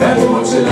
der bor til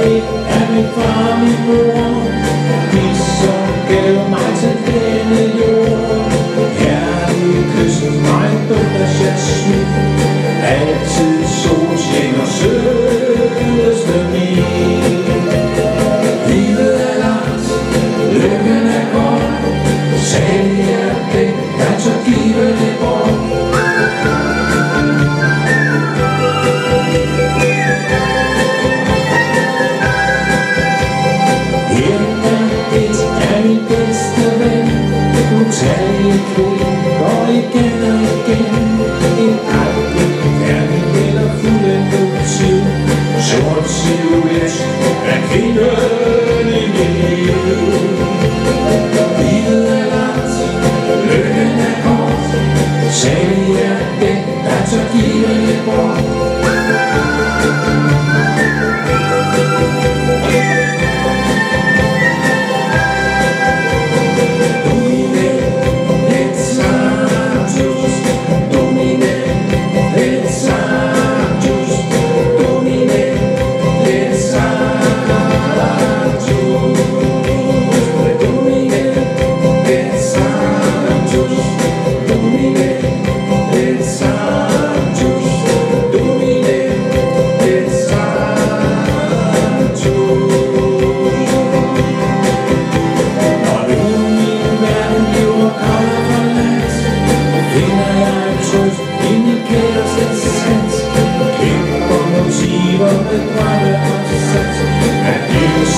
er af min you.